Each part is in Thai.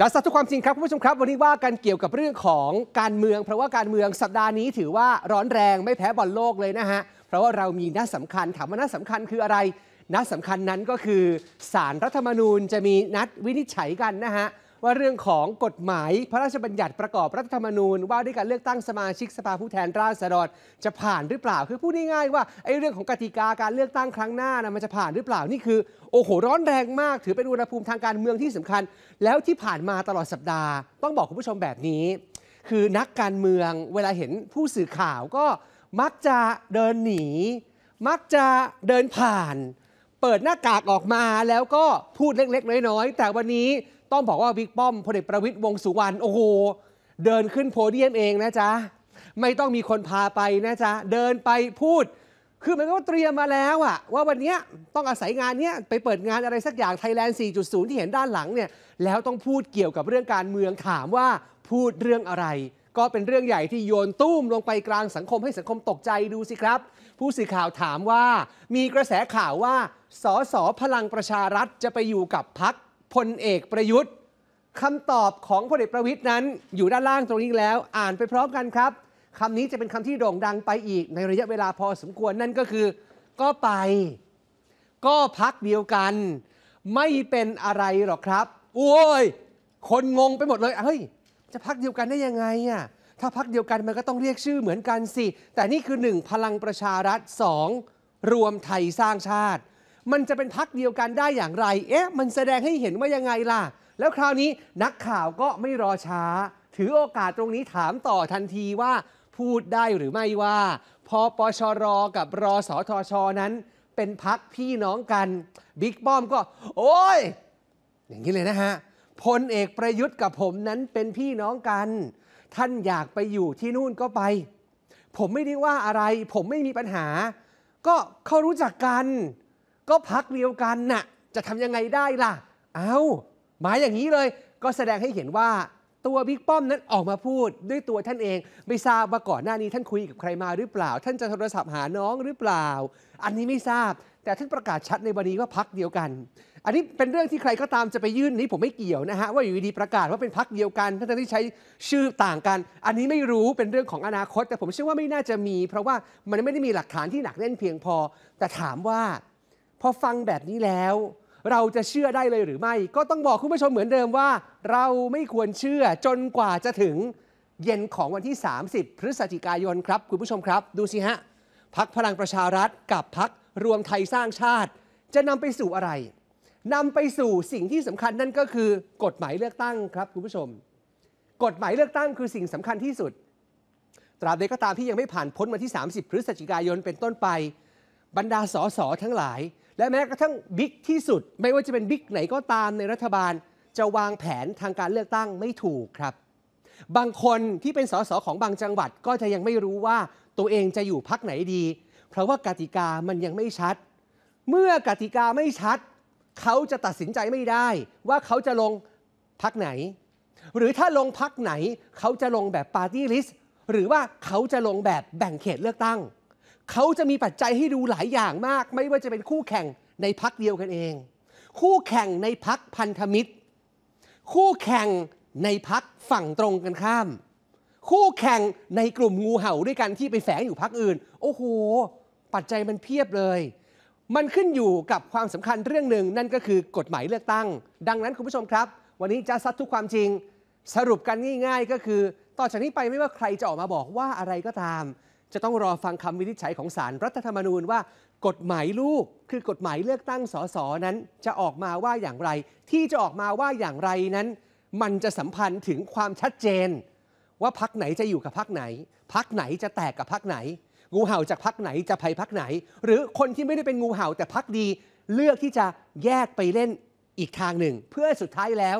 จากสัตว์ทุกความจริงครับคุณผู้ชมครับ วันนี้ว่ากันเกี่ยวกับเรื่องของการเมือง เพราะว่าการเมืองสัปดาห์นี้ถือว่าร้อนแรงไม่แพ้บอลโลกเลยนะฮะ เพราะว่าเรามีนัดสำคัญถามว่านัดสำคัญคืออะไรนัดสำคัญนั้นก็คือสารรัฐธรรมนูญจะมีนัดวินิจฉัยกันนะฮะ ว่าเรื่องของกฎหมายพระราชบัญญัติประกอบรัฐธรรมนูญ ว่าด้วยการเลือกตั้งสมาชิกสภาผู้แทนราษฎรจะผ่านหรือเปล่า คือพูดง่ายๆว่าไอ้เรื่องของกติกาการเลือกตั้งครั้งหน้านะมันจะผ่านหรือเปล่านี่คือโอ้โหร้อนแรงมาก ถือเป็นอุณหภูมิทางการเมืองที่สำคัญ แล้วที่ผ่านมาตลอดสัปดาห์ ต้องบอกคุณผู้ชมแบบนี้ คือนักการเมืองเวลาเห็นผู้สื่อข่าวก็มักจะเดินหนี มักจะเดินผ่าน เปิดหน้ากากออกมาแล้วก็พูดเล็กๆ น้อยๆ แต่วันนี้ ต้องบอกว่าบิ๊กป้อมพลเอกประวิตยวงสุวรรณโอ้โห เดินขึ้นโพเดียมเองนะจ๊ะ ไม่ต้องมีคนพาไปนะจ๊ะ เดินไปพูด คือมันก็เตรียมมาแล้วอะว่าวันนี้ต้องอาศัยงานเนี้ยไปเปิดงานอะไรสักอย่างไทยแลนด์ 4.0 ที่เห็นด้านหลังเนี่ยแล้วต้องพูดเกี่ยวกับเรื่องการเมืองถามว่าพูดเรื่องอะไร ก็เป็นเรื่องใหญ่ที่โยนตุ้มลงไปกลางสังคมให้สังคมตกใจดูสิครับ ผู้สื่อข่าวถามว่า มีกระแสข่าวว่าสสพลังประชารัฐจะไปอยู่กับพัก พลเอกประยุทธ์คำตอบของพลเอกประวิทย์นั้น อยู่ด้านล่างตรงนี้แล้ว อ่านไปพร้อมกันครับคำนี้จะเป็นคำที่โด่งดังไปอีกในระยะเวลาพอสมควรนั่นก็คือ ก็ไป ก็พักเดียวกัน ไม่เป็นอะไรหรอกครับ โอ้ย คนงงไปหมดเลยเฮ้ย จะพักเดียวกันได้ยังไงอะถ้าพักเดียวกันมันก็ต้องเรียกชื่อเหมือนกันสิ แต่นี่คือ 1 พลังประชารัฐ 2 รวมไทยสร้างชาติ มันจะเป็นพักเดียวกันได้อย่างไร เอ๊ะ มันแสดงให้เห็นว่ายังไงล่ะ แล้วคราวนี้นักข่าวก็ไม่รอช้า ถือโอกาสตรงนี้ถามต่อทันทีว่า พูดได้หรือไม่ว่าพอปชรกับรอสทชนั้น เป็นพักพี่น้องกันบิ๊กป้อมก็ โอ้ย อย่างนี้เลยนะฮะพลเอกประยุทธ์กับผมนั้นเป็นพี่น้องกัน ท่านอยากไปอยู่ที่นู่นก็ไป ผมไม่ได้ว่าอะไร ผมไม่มีปัญหา ก็เขารู้จักกัน ก็พักเดียวกันน่ะจะทำยังไงได้ล่ะ เอาหมายอย่างนี้เลย ก็แสดงให้เห็นว่าตัวบิ๊กป้อมนั้นออกมาพูดด้วยตัวท่านเอง ไม่ทราบว่าก่อนหน้านี้ท่านคุยกับใครมาหรือเปล่า ท่านจะโทรศัพท์หาน้องหรือเปล่า อันนี้ไม่ทราบ แต่ท่านประกาศชัดในวันนี้ว่าพักเดียวกัน อันนี้เป็นเรื่องที่ใครก็ตามจะไปยื่นนี้ผมไม่เกี่ยวนะฮะว่าอยู่ดีประกาศว่าเป็นพักเดียวกันท่านที่ใช้ชื่อต่างกัน อันนี้ไม่รู้เป็นเรื่องของอนาคต แต่ผมเชื่อว่าไม่น่าจะมี เพราะว่ามันไม่ได้มีหลักฐานที่หนักแน่นเพียงพอ แต่ถามว่า พอฟังแบบนี้แล้ว เราจะเชื่อได้เลยหรือไม่ ก็ต้องบอกคุณผู้ชมเหมือนเดิมว่า เราไม่ควรเชื่อจนกว่าจะถึงเย็นของวันที่ 30 พฤศจิกายนครับ คุณผู้ชมครับ ดูสิฮะพักพลังประชารัฐกับพักรวมไทยสร้างชาติ จะนำไปสู่อะไรนำไปสู่สิ่งที่สำคัญนั่นก็คือ กฎหมายเลือกตั้งครับคุณผู้ชม กฎหมายเลือกตั้งคือสิ่งสำคัญที่สุด ตราบใดก็ตามที่ยังไม่ผ่านพ้นวันที่ 30 พฤศจิกายนเป็นต้นไป บรรดาสสทั้งหลาย และแม้กระทั่งบิ๊กที่สุด ไม่ว่าจะเป็นบิ๊กไหนก็ตามในรัฐบาล จะวางแผนทางการเลือกตั้งไม่ถูกครับ บางคนที่เป็นสสของบางจังหวัดก็จะยังไม่รู้ว่าตัวเองจะอยู่พักไหนดี เพราะว่ากติกามันยังไม่ชัด เมื่อกติกาไม่ชัด เขาจะตัดสินใจไม่ได้ ว่าเขาจะลงพักไหน หรือถ้าลงพักไหน เขาจะลงแบบปาร์ตี้ลิสต์หรือว่าเขาจะลงแบบแบ่งเขตเลือกตั้ง เขาจะมีปัจจัยให้ดูหลายอย่างมาก ไม่ว่าจะเป็นคู่แข่งในพักเดียวกันเอง คู่แข่งในพักพันธมิตร คู่แข่งในพักฝั่งตรงกันข้าม คู่แข่งในกลุ่มงูเห่าด้วยกันที่ไปแฝงอยู่พักอื่น โอ้โห ปัจจัยมันเพียบเลย มันขึ้นอยู่กับความสำคัญเรื่องหนึ่งนั่นก็คือกฎหมายเลือกตั้ง ดังนั้นคุณผู้ชมครับ วันนี้จะซัดทุกความจริง สรุปกันง่าย ๆ ก็คือ ต่อจากนี้ไปไม่ว่าใครจะออกมาบอกว่าอะไรก็ตาม จะต้องรอฟังคำวินิจฉัยของศาลรรัฐธรรมนูญว่า กฎหมายลูกคือกฎหมายเลือกตั้งสสนั้นจะออกมาว่าอย่างไร ที่จะออกมาว่าอย่างไรนั้น มันจะสัมพันธ์ถึงความชัดเจน ว่าพักไหนจะอยู่กับพักไหน พักไหนจะแตกกับพักไหน งูเห่าจากพักไหนจะภัยพักไหน หรือคนที่ไม่ได้เป็นงูเห่าแต่พักดี เลือกที่จะแยกไปเล่นอีกทางหนึ่ง เพื่อสุดท้ายแล้ว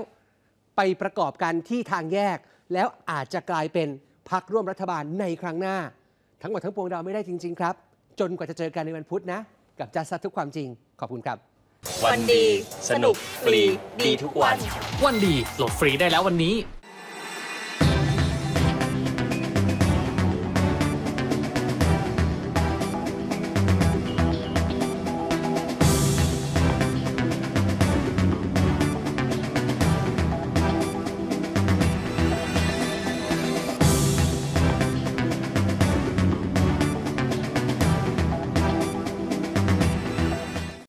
ไปประกอบกันที่ทางแยก แล้วอาจจะกลายเป็นพักร่วมรัฐบาลในครั้งหน้า ทั้งหมดทั้งปวงเราไม่ได้จริง ๆ ครับ จนกว่าจะเจอกันในวันพุธนะ กับจัสซัดทุกความจริง ขอบคุณครับ วันดี สนุก ฟรี ดีทุกวัน วันดีโหลดฟรีได้แล้ววันนี้